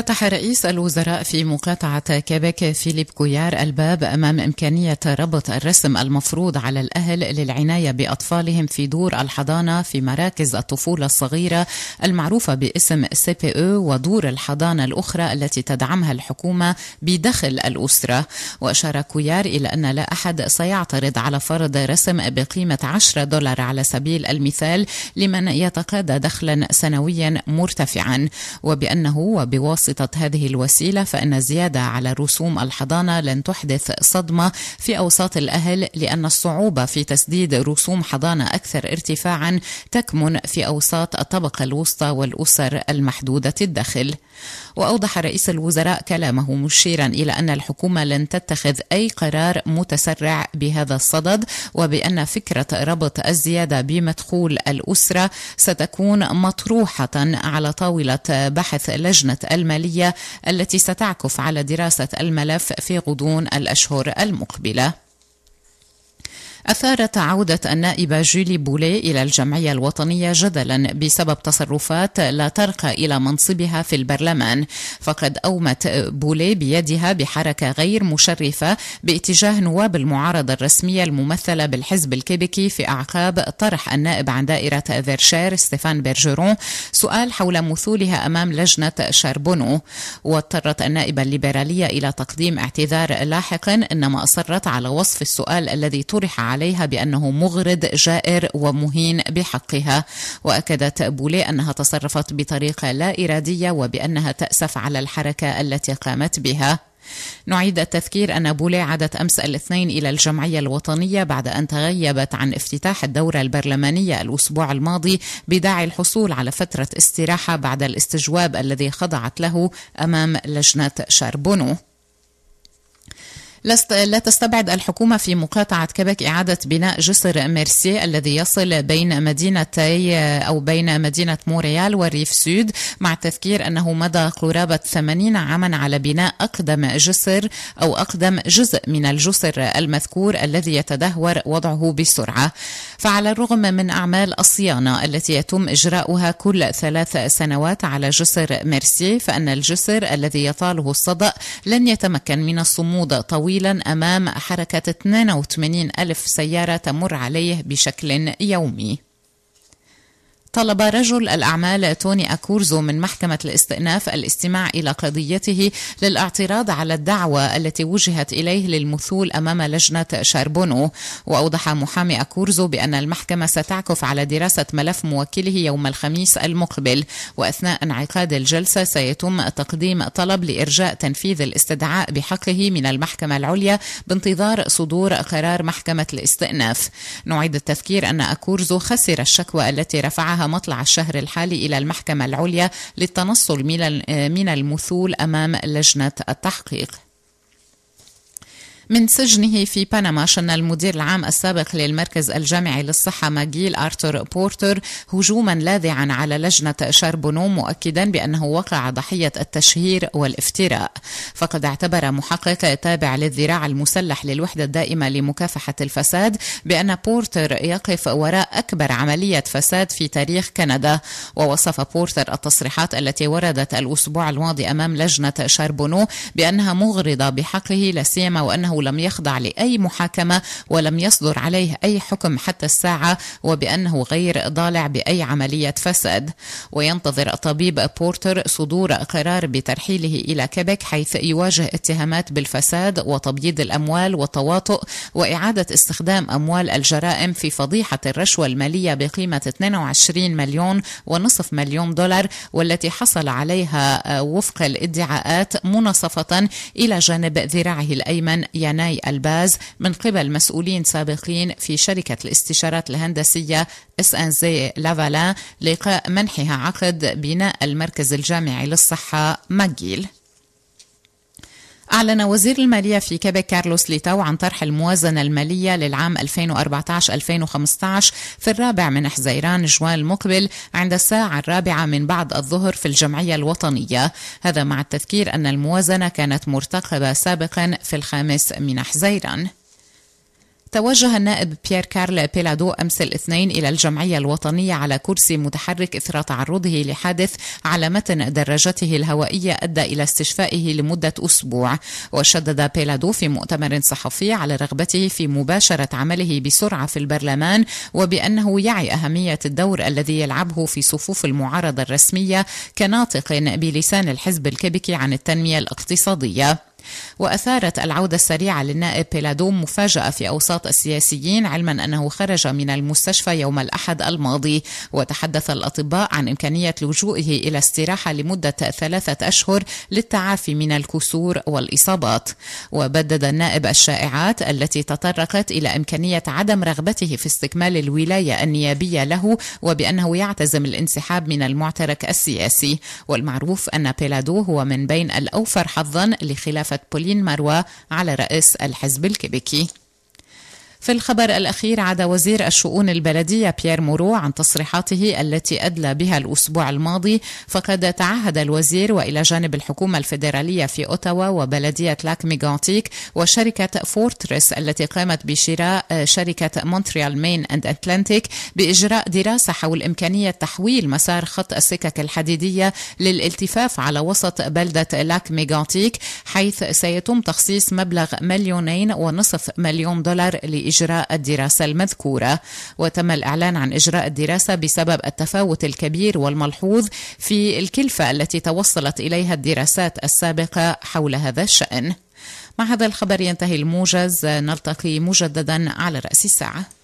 فتح رئيس الوزراء في مقاطعة كيبيك فيليب كويار الباب أمام إمكانية ربط الرسم المفروض على الأهل للعناية بأطفالهم في دور الحضانة في مراكز الطفولة الصغيرة المعروفة باسم CPE ودور الحضانة الأخرى التي تدعمها الحكومة بدخل الأسرة. وأشار كويار إلى أن لا أحد سيعترض على فرض رسم بقيمة 10 دولار على سبيل المثال لمن يتقاضى دخلا سنويا مرتفعا. وبأنه وبواسطة هذه الوسيلة فإن الزيادة على رسوم الحضانة لن تحدث صدمة في أوساط الأهل لأن الصعوبة في تسديد رسوم حضانة أكثر ارتفاعا تكمن في أوساط الطبقة الوسطى والأسر المحدودة الدخل. وأوضح رئيس الوزراء كلامه مشيرا إلى أن الحكومة لن تتخذ أي قرار متسرع بهذا الصدد وبأن فكرة ربط الزيادة بمدخول الأسرة ستكون مطروحة على طاولة بحث لجنة المالية التي ستعكف على دراسة الملف في غضون الأشهر المقبلة. أثارت عودة النائبة جولي بولي إلى الجمعية الوطنية جدلا بسبب تصرفات لا ترقى إلى منصبها في البرلمان. فقد أومت بولي بيدها بحركة غير مشرفة باتجاه نواب المعارضة الرسمية الممثلة بالحزب الكيبيكي في أعقاب طرح النائب عن دائرة فيرشير ستيفان بيرجرون سؤال حول مثولها أمام لجنة شاربونو. واضطرت النائبة الليبرالية إلى تقديم اعتذار لاحقا إنما أصرت على وصف السؤال الذي طرح عليها بأنه مغرض جائر ومهين بحقها. وأكدت بولي أنها تصرفت بطريقة لا إرادية وبأنها تأسف على الحركة التي قامت بها. نعيد التذكير أن بولي عادت أمس الاثنين إلى الجمعية الوطنية بعد أن تغيبت عن افتتاح الدورة البرلمانية الأسبوع الماضي بداعي الحصول على فترة استراحة بعد الاستجواب الذي خضعت له أمام لجنة شاربونو. لا تستبعد الحكومة في مقاطعة كبك إعادة بناء جسر ميرسي الذي يصل بين مدينتي أو بين مدينة موريال والريف سود مع التذكير أنه مضى قرابة 80 عاما على بناء أقدم جسر أو أقدم جزء من الجسر المذكور الذي يتدهور وضعه بسرعة. فعلى الرغم من أعمال الصيانة التي يتم إجراؤها كل ثلاث سنوات على جسر ميرسي فأن الجسر الذي يطاله الصدأ لن يتمكن من الصمود طويل طويلا أمام حركة 82 ألف سيارة تمر عليه بشكل يومي. طلب رجل الأعمال توني أكورزو من محكمة الاستئناف الاستماع إلى قضيته للاعتراض على الدعوة التي وجهت إليه للمثول أمام لجنة شاربونو. وأوضح محامي أكورزو بأن المحكمة ستعكف على دراسة ملف موكله يوم الخميس المقبل. وأثناء انعقاد الجلسة سيتم تقديم طلب لإرجاء تنفيذ الاستدعاء بحقه من المحكمة العليا بانتظار صدور قرار محكمة الاستئناف. نعيد التذكير أن أكورزو خسر الشكوى التي رفعها مطلع الشهر الحالي إلى المحكمة العليا للتنصل من المثول أمام لجنة التحقيق. من سجنه في بنما شن المدير العام السابق للمركز الجامعي للصحة ماجيل آرتور بورتر هجوما لاذعا على لجنة شاربونو مؤكدا بأنه وقع ضحية التشهير والافتراء. فقد اعتبر محقق تابع للذراع المسلح للوحدة الدائمة لمكافحة الفساد بأن بورتر يقف وراء أكبر عملية فساد في تاريخ كندا. ووصف بورتر التصريحات التي وردت الأسبوع الماضي أمام لجنة شاربونو بأنها مغرضة بحقه لا سيما وأنه لم يخضع لأي محاكمة ولم يصدر عليه أي حكم حتى الساعة وبأنه غير ضالع بأي عملية فساد. وينتظر الطبيب بورتر صدور قرار بترحيله إلى كيبك حيث يواجه اتهامات بالفساد وتبييض الأموال والتواطؤ وإعادة استخدام أموال الجرائم في فضيحة الرشوة المالية بقيمة 22 مليون ونصف مليون دولار والتي حصل عليها وفق الادعاءات مناصفة إلى جانب ذراعه الأيمن ياناي الباز من قبل مسؤولين سابقين في شركة الاستشارات الهندسية SNC-Lavalin لقاء منحها عقد بناء المركز الجامعي للصحة ماجيل. أعلن وزير المالية في كيبك كارلوس ليتاو عن طرح الموازنة المالية للعام 2014-2015 في الرابع من حزيران جوان المقبل عند الساعة الرابعة من بعد الظهر في الجمعية الوطنية. هذا مع التذكير أن الموازنة كانت مرتقبة سابقا في الخامس من حزيران توجه النائب بيير كارل بيلادو أمس الاثنين إلى الجمعية الوطنية على كرسي متحرك إثر تعرضه لحادث على متن دراجته الهوائية أدى إلى استشفائه لمدة أسبوع. وشدد بيلادو في مؤتمر صحفي على رغبته في مباشرة عمله بسرعة في البرلمان وبأنه يعي أهمية الدور الذي يلعبه في صفوف المعارضة الرسمية كناطق بلسان الحزب الكيبيكي عن التنمية الاقتصادية. وأثارت العودة السريعة للنائب بيلادوم مفاجأة في أوساط السياسيين علما أنه خرج من المستشفى يوم الأحد الماضي. وتحدث الأطباء عن إمكانية لجوئه إلى استراحة لمدة ثلاثة أشهر للتعافي من الكسور والإصابات. وبدد النائب الشائعات التي تطرقت إلى إمكانية عدم رغبته في استكمال الولاية النيابية له وبأنه يعتزم الانسحاب من المعترك السياسي. والمعروف أن بيلادو هو من بين الأوفر حظا لخلافة بولين مروى على رأس الحزب الكيبيكي في الخبر الأخير عاد وزير الشؤون البلدية بيير مورو عن تصريحاته التي أدلى بها الأسبوع الماضي فقد تعهد الوزير وإلى جانب الحكومة الفيدرالية في أوتاوا وبلدية لاك ميغانتيك وشركة Fortress التي قامت بشراء شركة Montreal Maine and Atlantic بإجراء دراسة حول إمكانية تحويل مسار خط السكك الحديدية للالتفاف على وسط بلدة لاك ميغانتيك حيث سيتم تخصيص مبلغ مليونين ونصف مليون دولار إجراء الدراسة المذكورة. وتم الإعلان عن إجراء الدراسة بسبب التفاوت الكبير والملحوظ في الكلفة التي توصلت إليها الدراسات السابقة حول هذا الشأن. مع هذا الخبر ينتهي الموجز. نلتقي مجددا على رأس الساعة.